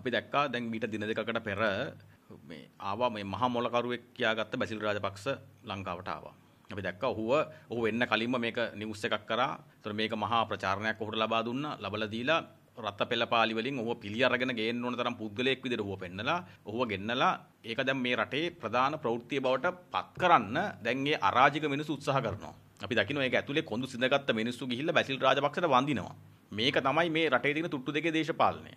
අපි දැක්කා දැන් මීට දින දෙකකට පෙර මේ ආවා මේ මහා මොලකරුවෙක් කියාගත්ත බැසිල් රාජපක්ෂ ලංකාවට ආවා. අපි දැක්කා ඔහුව ඔහු වෙන්න කලින්ම මේක නිවුස් එකක් කරා. ඒතර මේක මහා ප්‍රචාරණයක් ඔහුට ලබා දුන්නා. ලබලා දීලා රත්ත පෙළපාලි වලින් ඔහුව පිළි අරගෙන ගේන්න ඕන තරම් පුද්ගලයෙක් විදිහට ඔහුව පෙන්නලා ඔහුව ගෙන්නලා ඒක දැන් මේ රටේ ප්‍රධාන ප්‍රවෘත්තිය බවට පත් කරන්න දැන් මේ අරාජික මිනිස්සු උත්සාහ කරනවා. අපි දකින්න ඒක ඇතුලේ කොඳු සිඳගත්ත මිනිස්සු ගිහිල්ලා බැසිල් රාජපක්ෂට වඳිනවා. මේක තමයි මේ රටේ තියෙන තුට්ටු දෙකේ දේශපාලනය.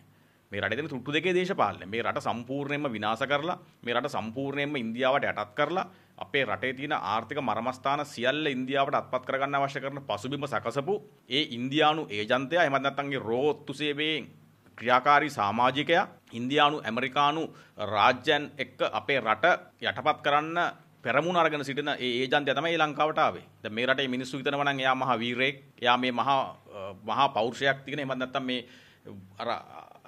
මේ රටේ තියෙන තුට්ටු දෙකේ දේශපාලනය. මේ රට සම්පූර්ණයෙන්ම විනාශ කරලා මේ රට සම්පූර්ණයෙන්ම ඉන්දියාවට යටත් කරලා අපේ රටේ තියෙන ආර්ථික මරමස්ථාන සියල්ල ඉන්දියාවට අත්පත් කරගන්න අවශ්‍ය කරන පසුබිම සකසපු ඒ ඉන්දියානු ඒජන්තයා එහෙමත් නැත්නම් ඒ රෝත්තු සේවයෙන් ක්‍රියාකාරී සමාජිකයා ඉන්දියානු ඇමරිකානු රාජ්‍යයන් එක්ක අපේ රට යටපත් කරන්න පෙරමුණ අරගෙන සිටින ඒ ඒජන්තයා තමයි ලංකාවට ආවේ. දැන් මේ රටේ මිනිස්සු හිතනවා නම් එයා මහා වීරයෙක්, එයා මේ මහා මහා පෞරුෂයක් තියෙන එහෙමත් නැත්නම් මේ අර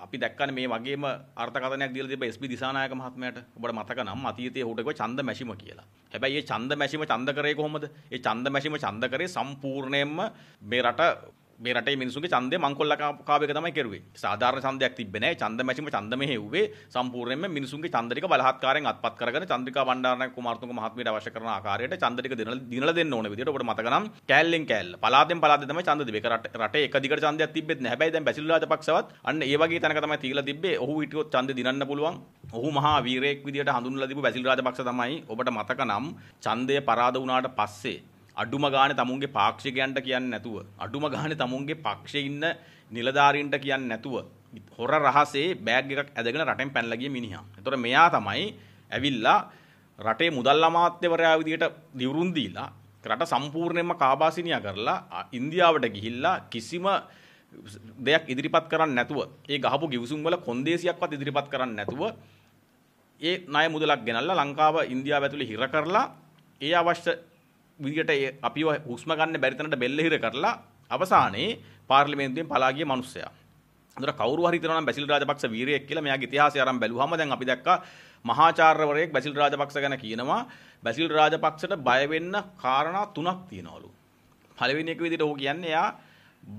අපි දැක්කනේ මේ වගේම අර්ථකථනයක් දීලා තිබ්බ එස්.පි. දිසානායක මහත්මයාට. ඔබට මතක නම් අතීතයේ ඌට කිව්වා ඡන්ද මැෂිම කියලා. හැබැයි මේ ඡන්ද මැෂිම ඡන්ද කරේ කොහොමද? ඒ ඡන්ද මැෂිම ඡන්ද කරේ සම්පූර්ණයෙන්ම මේ රට මේ රටේ මිනිසුන්ගේ ඡන්දය මංකොල්ල කාවේක තමයි කෙරුවේ. සාධාරණ ඡන්දයක් තිබ්බේ නැහැ. ඡන්ද මැෂිම ඡන්ද මෙහෙව්වේ සම්පූර්ණයෙන්ම මිනිසුන්ගේ ඡන්ද ටික බලහත්කාරයෙන් අත්පත් කරගෙන චන්ද්‍රිකා බණ්ඩාරනායක කුමාරතුංග මහත්මියට අවශ්‍ය කරන ආකාරයට ඡන්ද ටික දිනලා දෙන්න ඕන විදිහට ඔබට මතක නම් කෑල්ලෙන් කෑල්ල. පලාතෙන් පලාතේ තමයි ඡන්ද දෙන්නේ. ඒක රටේ එක දිගට ඡන්දයක් තිබ්බෙත් නැහැ. හැබැයි දැන් බැසිල් රාජපක්ෂවත් අන්න ඒ වගේ තැනක තමයි තීලා තිබ්බේ. ඔහු හිටියොත් ඡන්ද දිනන්න පුළුවන්. ඔහු මහා වීරයෙක් විදිහට හඳුන්වලා දීපු බැසිල් රාජපක්ෂ තමයි ඔබට මතක නම් ඡන්දය පරාද වුණාට පස්සේ අඩුම ගානේ තමුන්ගේ පාක්ෂිකයන්ට කියන්නේ නැතුව අඩුම ගානේ තමුන්ගේ පක්ෂේ ඉන්න නිලධාරීන්ට කියන්නේ නැතුව හොර රහසේ බෑග් එකක් ඇදගෙන රටෙන් පැනලා ගිය මිනිහා. ඒතකොට මෙයා තමයි ඇවිල්ලා රටේ මුදල් අමාත්‍යවරයා විදිහට දිවුරුම් දීලා රට සම්පූර්ණයෙන්ම කාබාසිනියා කරලා ඉන්දියාවට ගිහිල්ලා කිසිම දෙයක් ඉදිරිපත් කරන්නේ නැතුව ඒ ගහපු ගිවිසුම් වල කොන්දේසියක්වත් ඉදිරිපත් කරන්නේ නැතුව ඒ ණය මුදලක් ගෙනල්ලා ලංකාව ඉන්දියාව ඇතුලේ හිර කරලා ඒ අවශ්‍ය විදියට අපිව හුස්ම ගන්න බැරි තැනට බෙල්ල හිර කරලා අවසානයේ පාර්ලිමේන්තුවෙන් පලා ගිය මිනිස්සයා. අතන කවුරු හරි හිතනවා නම් බැසිල් රාජපක්ෂ වීරයෙක් කියලා මෙයාගේ ඉතිහාසය අරන් බැලුවාම දැන් අපි දැක්කා මහාචාර්යවරයෙක් බැසිල් රාජපක්ෂ ගැන කියනවා බැසිල් රාජපක්ෂට බය වෙන්න කාරණා තුනක් තියෙනවලු. පළවෙනි එක විදිහට ਉਹ කියන්නේ එයා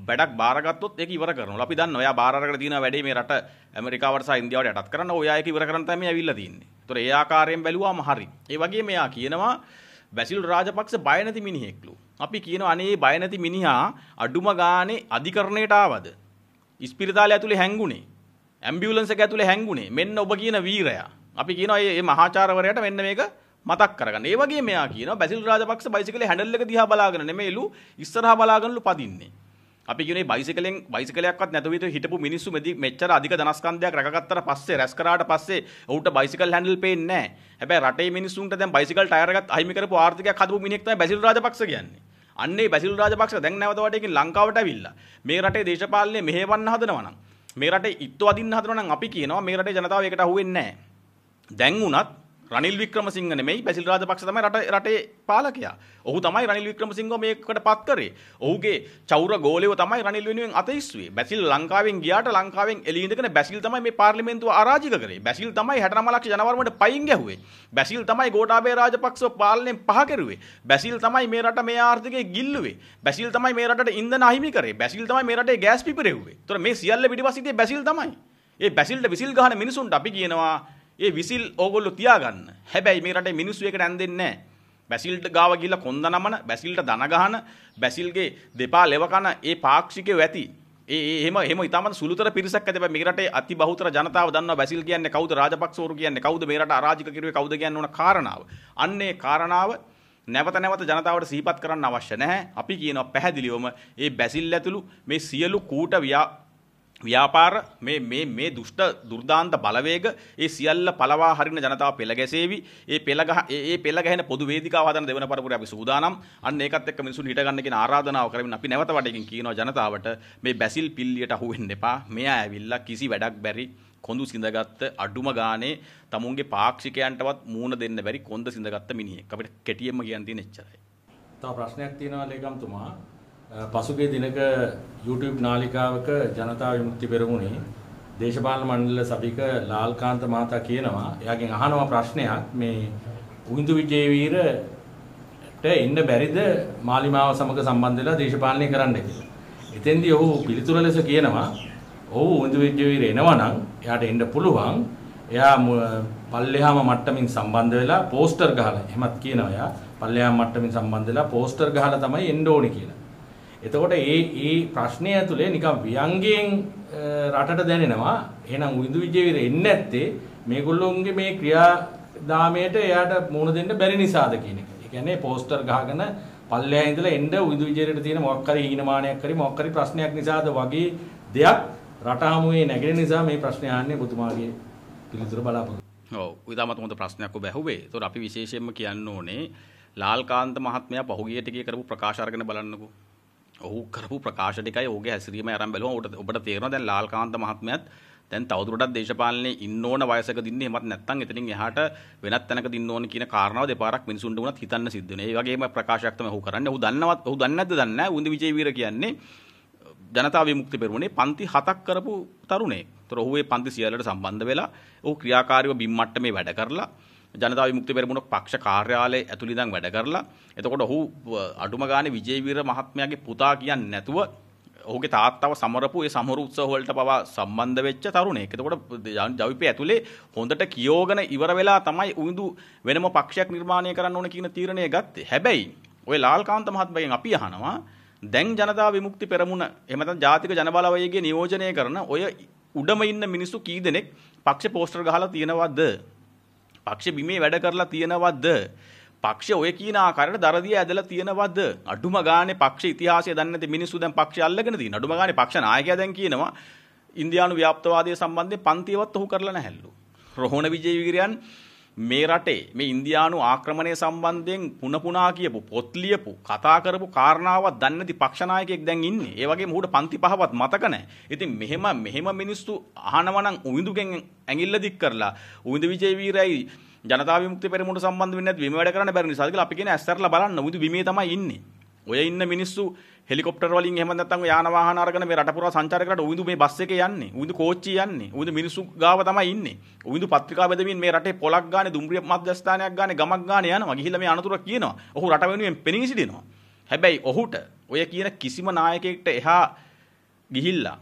වැඩක් බාරගත්තොත් ඒක ඉවර කරනවා. අපි දන්නවා එයා බාර අරගෙන තියෙන වැඩේ මේ රට ඇමරිකාවට සහ ඉන්දියාවට යටත් කරන්න. ඔයා ඒක ඉවර කරන්න තමයි ඇවිල්ලා තියෙන්නේ. ඒතොර ඒ ආකාරයෙන් බැලුවාම හරි. ඒ වගේම එයා කියනවා බැසිල් රාජපක්ෂ බය නැති මිනිහෙක්ලු. අපි කියනවා අනේ බය නැති මිනිහා අඩුම ගානේ අධිකරණයට ආවද? ඉස්පිරිතාලය ඇතුලේ හැංගුනේ. ඇම්බියුලන්ස් එක ඇතුලේ හැංගුනේ. මෙන්න ඔබ කියන වීරයා. අපි කියනවා මේ මහාචාර්යවරයාට මෙන්න මේක මතක් කරගන්න. ඒ වගේ මෙයා කියනවා බැසිල් රාජපක්ෂ බයිසිකලේ හැන්ඩල් එක දිහා බලාගෙන නෙමෙයිලු ඉස්සරහා බලාගෙනලු පදින්නේ. අපි කියන්නේ බයිසිකලෙන් බයිසිකලයක්වත් නැතුව හිටපු මිනිස්සු මෙච්චර අධික ධනස්කන්ධයක් රැකගත්තට පස්සේ රැස් කරාට පස්සේ ඔහුට බයිසිකල් හැන්ඩල් පේන්නේ නැහැ. හැබැයි රටේ මිනිස්සුන්ට දැන් බයිසිකල් ටයර් එකත් අහිමි කරපු ආර්ථිකයක් හදපු මිනිහෙක් තමයි බැසිල් රාජපක්ෂ කියන්නේ. අන්නේ බැසිල් රාජපක්ෂ දැන් නැවත වටේකින් ලංකාවට ඇවිල්ලා මේ රටේ දේශපාලනය මෙහෙවන්න හදනවා නම් මේ රටේ ඉත්තු අදින්න හදනවා නම් අපි කියනවා මේ රටේ ජනතාව ඒකට අහුවෙන්නේ නැහැ. දැන් උනත් රනිල් වික්‍රමසිංහ නෙමෙයි බැසිල් රාජපක්ෂ තමයි රට රටේ පාලකයා. ඔහු තමයි රනිල් වික්‍රමසිංහව මේකට පත් කරේ. ඔහුගේ චෞර ගෝලයව තමයි රනිල් වෙනුවෙන් අතීස්ුවේ. බැසිල් ලංකාවෙන් ගියාට ලංකාවෙන් එළිය ඉඳගෙන බැසිල් තමයි මේ පාර්ලිමේන්තුව අරාජික කරේ. බැසිල් තමයි 69 ලක්ෂ ජනවර්මයට පයින් ගැහුවේ. බැසිල් තමයි ගෝඨාභය රාජපක්ෂව පාලනයෙන් පහ කරුවේ. බැසිල් තමයි මේ රට මේ ආර්ථිකය ගිල්ලුවේ. බැසිල් තමයි මේ රටට ඉන්ධන අහිමි කරේ. බැසිල් තමයි මේ රටේ ගෑස් පිපිරෙව්වේ. ඒතර මේ සියල්ල පිටිපස්සිතේ බැසිල් තමයි. ඒ බැසිල්ට විසිල් ගහන මිනිසුන්ට අපි කියනවා ඒ විසිල් ඕගොල්ලෝ තියාගන්න. හැබැයි මේ රටේ මිනිස්සු එකට ඇඳෙන්නේ නැහැ. බැසිල්ට ගාව ගිහිල්ලා කොන්ද නමන, බැසිල්ට දන ගහන, බැසිල්ගේ දෙපා ලෙව කන ඒ පාක්ෂිකයෝ ඇති. ඒ එහෙම එහෙම ඊටමත් සුළුතර පිරිසක් ඇති මේ රටේ අති බහුතර ජනතාව දන්නවා බැසිල් කියන්නේ කවුද රාජපක්ෂවරු කියන්නේ කවුද මේ රට අරාජික කිරුවේ කවුද කියන්න ඕන කාරණාව. අන්නේ කාරණාව නැවත නැවත ජනතාවට සිහිපත් කරන්න අවශ්‍ය නැහැ. අපි කියනවා පැහැදිලිවම මේ බැසිල් ඇතුළු මේ සියලු කූට ව්‍යාපාර මේ මේ මේ දුෂ්ට දුර්දාන්ත බලවේග ඒ සියල්ල පළවා හරින ජනතාව පෙළ ගැසේවි. ඒ පෙළ ගහ ඒ පෙළ ගැහෙන පොදු වේදිකාව හදන දෙවන පරපුරේ අපි සූදානම්. අන්න ඒකත් එක්ක මිනිසුන් හිට ගන්න කියන ආරාධනාව කරමින් අපි නැවත වටකින් කියනවා ජනතාවට මේ බැසිල් පිල්ලියට අහු වෙන්න එපා. මෙයා ඇවිල්ලා කිසි වැඩක් බැරි කොඳු සිඳගත්ත අඩුම ගානේ තමුන්ගේ පාක්ෂිකයන්ටවත් මූණ දෙන්න බැරි කොන්ද සිඳගත්ත මිනිහෙක්. අපිට කෙටියෙන්ම කියන්න තියෙන එච්චරයි. තව ප්‍රශ්නයක් තියෙනවා ලේකම්තුමා. පසුගිය දිනක YouTube නාලිකාවක ජනතා විමුක්ති පෙරමුණේ දේශපාලන මණ්ඩල සභික ලාල්කාන්ත මහතා කියනවා එයාගෙන් අහනවා ප්‍රශ්නයක් මේ උහිඳු විජේවීරට ඉන්න බැරිද මාලිමාව සමග සම්බන්ධ වෙලා දේශපාලනය කරන්න කියලා. එතෙන්දී ඔහු පිළිතුර ලෙස කියනවා ඔහු උහිඳු විජේවීර එනවා නම් එයාට එන්න පුළුවන්. එයා පල්ලෙහාම මට්ටමින් සම්බන්ධ වෙලා පෝස්ටර් ගහලා එහෙමත් කියනවා එයා පල්ලෙහාම මට්ටමින් සම්බන්ධ වෙලා පෝස්ටර් ගහලා තමයි එන්න ඕනේ කියලා. එතකොට ඒ ඒ ප්‍රශ්නය ඇතුලේ නිකන් ව්‍යංගයෙන් රටට දැනෙනවා. එහෙනම් උයිඳු විජේවීර එන්නේ නැත්තේ මේගොල්ලොන්ගේ මේ ක්‍රියාදාමයට එයාට මුහුණ දෙන්න බැරි නිසාද කියන එක. ඒ කියන්නේ පෝස්ටර් ගහගෙන පල්ලෙහා ඉඳලා එන්න උයිඳු විජේවීරට තියෙන මොකක් හරි හීනමානයක් හරි මොකක් හරි ප්‍රශ්නයක් නිසාද වගේ දෙයක් රට හමුවේ නැගෙන නිසා මේ ප්‍රශ්නේ ආන්නේ ඔබතුමාගේ පිළිතුර බලාපොරොත්තු. ඔව් ඊටමත් හොඳ ප්‍රශ්නයක් ඔබ ඇහුවේ. ඒතකොට අපි විශේෂයෙන්ම කියන්න ඕනේ ලාල්කාන්ත මහත්මයා පහුගිය ටිකේ කරපු ප්‍රකාශ අරගෙන බලන්නකෝ. ඔහු කරපු ප්‍රකාශ ටිකයි ඔහුගේ හැසිරීම අරන් බැලුවම ඔබට ඔබට තේරෙනවා දැන් ලාල්කාන්ත මහත්මයාත් දැන් තවදුරටත් දේශපාලනේ ඉන්න ඕන වයසක දින්නේ එහෙමත් නැත්නම් එතනින් එහාට වෙනත් තැනක දින්න ඕන කියන කාරණාව දෙපාරක් මිනිසුන්ට උනත් හිතන්න සිද්ධ වෙනවා. ඒ වගේම ප්‍රකාශයක් තමයි ඔහු කරන්නේ. ඔහු දන්නවත් ඔහු දන්නේ නැද්ද දන්නේ නැහැ. උන්ද විජේවීර කියන්නේ ජනතා විමුක්ති පෙරමුණේ පන්ති හතක් කරපු තරුණයෙක්. ඒතර ඔහු ඒ පන්ති සියල්ලට සම්බන්ධ වෙලා ඔහු ක්‍රියාකාරීව බිම් මට්ටමේ වැඩ කරලා ජනතා විමුක්ති පෙරමුණ පක්ෂ කාර්යාලයේ ඇතුළේ ඉඳන් වැඩ කරලා එතකොට ඔහු අඩුම ගානේ විජේවීර මහත්මයාගේ පුතා කියන්නේ නැතුව ඔහුගේ තාත්තව සමරපු ඒ සමරු උත්සව වලට පවා සම්බන්ධ වෙච්ච තරුණයෙක්. එතකොට ජවිපේ ඇතුලේ හොඳට කියෝගෙන ඉවර වෙලා තමයි උඳු වෙනම පක්ෂයක් නිර්මාණය කරන්න ඕන කියන තීරණය ගත්තේ. හැබැයි ඔය ලාල්කාන්ත මහත්මයාගෙන් අපි අහනවා දැන් ජනතා විමුක්ති පෙරමුණ එහෙම නැත්නම් ජාතික ජනබලවේගයේ නියෝජනය කරන ඔය උඩම ඉන්න මිනිස්සු කී දෙනෙක් පක්ෂ පෝස්ටර් ගහලා තියෙනවද? පක්ෂ බිමේ වැඩ කරලා තියෙනවද? පක්ෂ ඔය කියන ආකාරයට දරදිය ඇදලා තියෙනවද? අඩුම ගානේ පක්ෂ ඉතිහාසය දන්නේ නැති මිනිස්සු දැන් පක්ෂය අල්ලගෙන තියෙන. අඩුම ගානේ පක්ෂ නායකයා දැන් කියනවා ඉන්දියානු ව්‍යාප්තවාදය සම්බන්ධයෙන් පන්තියවත් ඔහු කරලා නැහැලු. රෝහණ විජේවීරයන් මේ රටේ මේ ඉන්දියානු ආක්‍රමණය සම්බන්ධයෙන් පුන පුනා කියපු පොත් ලියපු කතා කරපු කාරණාවක් දන්නේ නැති පක්ෂ නායකයෙක් දැන් ඉන්නේ. ඒ වගේම ඌට පන්ති පහවත් මතක නැහැ. ඉතින් මෙහෙම මෙහෙම මිනිස්සු අහනවා නම් උවිඳුගෙන් ඇඟිල්ල දික් කරලා උවිඳු විජේවීරයි ජනතා විමුක්ති පෙරමුණ සම්බන්ධ වෙන්නේ නැති විම වැඩ කරන්න බැරි නිසා කියලා අපි කියන ඇස්තරලා බලන්න උවිඳු විමේ තමයි ඉන්නේ. ඔය ඉන්න මිනිස්සු හෙලිකොප්ටර් වලින් එහෙම නැත්නම් යාන වාහන අරගෙන මේ රට පුරා සංචාරය කරලා උවිඳු මේ බස් එකේ යන්නේ. උවිඳු කෝච්චි යන්නේ. උවිඳු මිනිස්සු ගාව තමයි ඉන්නේ. උවිඳු පත්‍රිකා බෙදමින් මේ රටේ පොලක් ගානේ දුම්රිය මධ්‍යස්ථානයක් ගානේ ගමක් ගානේ යනවා. ගිහිල්ලා මේ අනතුරක් කියනවා. ඔහු රට වෙනුවෙන් පෙනී සිටිනවා. හැබැයි ඔහුට ඔය කියන කිසිම නායකයෙක්ට එහා ගිහිල්ලා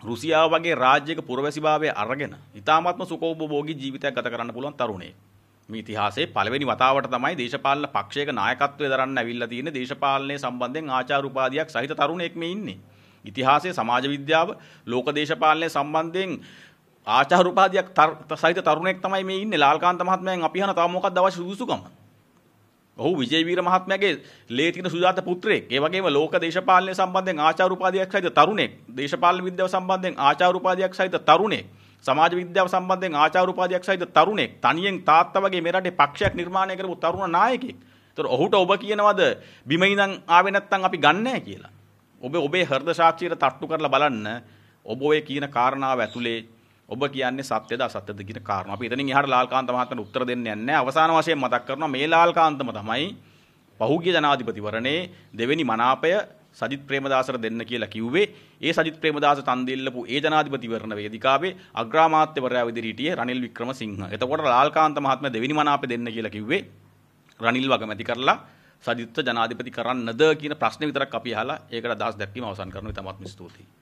රුසියාව වගේ රාජ්‍යයක පුරවැසිභාවය අරගෙන ඉතාමත්ම සුඛෝපභෝගී ජීවිතයක් ගත කරන්න පුළුවන් තරුණයෙක්. මේ ඉතිහාසයේ පළවෙනි වතාවට තමයි දේශපාලන පක්ෂයක නායකත්වය දරන්න ඇවිල්ලා තියෙන්නේ දේශපාලනයේ සම්බන්ධයෙන් ආචාර උපාධියක් සහිත තරුණයෙක් මේ ඉන්නේ. ඉතිහාසයේ සමාජ විද්‍යාව ලෝක දේශපාලනයේ සම්බන්ධයෙන් ආචාර උපාධියක් සහිත තරුණයෙක් තමයි මේ ඉන්නේ. ලාල්කාන්ත මහත්මයාගෙන් අපි අහන තව මොකක්ද අවශ්‍ය සුදුසුකම? ඔහු විජේවීර මහත්මයාගේ ලේ තියෙන සුජාත පුත්‍රයෙක්. ඒ වගේම ලෝක දේශපාලනය සම්බන්ධයෙන් ආචාර උපාධියක් සහිත තරුණයෙක්. දේශපාලන විද්‍යාව සම්බන්ධයෙන් ආචාර උපාධියක් සහිත තරුණයෙක්. සමාජ විද්‍යාව සම්බන්ධයෙන් ආචාර උපාධියක් සහිත තරුණෙක් තනියෙන් තාත්තා වගේ මේ රටේ පක්ෂයක් නිර්මාණය කරපු තරුණ නායකයෙක්. ඒතර ඔහුට ඔබ කියනවද බිම ඉඳන් ආවේ නැත්නම් අපි ගන්නෑ කියලා. ඔබ ඔබේ හෘද සාක්ෂියට තට්ටු කරලා බලන්න ඔබ ඔය කියන කාරණාව ඇතුලේ ඔබ කියන්නේ සත්‍යද අසත්‍යද කියන කාරණා. අපි එතනින් එහාට ලාල්කාන්ත මහත්මයාට උත්තර දෙන්නේ නැහැ. අවසාන වශයෙන් මතක් කරනවා මේ ලාල්කාන්තම තමයි පහුගිය ජනාධිපතිවරණේ දෙවෙනි මනාපය සජිත් ප්‍රේමදාසට දෙන්න කියලා කිව්වේ ඒ සජිත් ප්‍රේමදාස තන්දෙල්ලපු ඒ ජනාධිපතිවරණ වේදිකාවේ අග්‍රාමාත්‍යවරයා විදිහට හිටියේ රනිල් වික්‍රමසිංහ. එතකොට ලාල්කාන්ත මහත්මයා දෙවෙනි මනාපෙ දෙන්න කියලා කිව්වේ රනිල් වගමැති කරලා සජිත්ව ජනාධිපති කරන්නද කියන ප්‍රශ්නේ විතරක් අපි අහලා ඒකට අදහස් දැක්වීම අවසන් කරනවා. ඉතාමත්ම ස්තුතියි.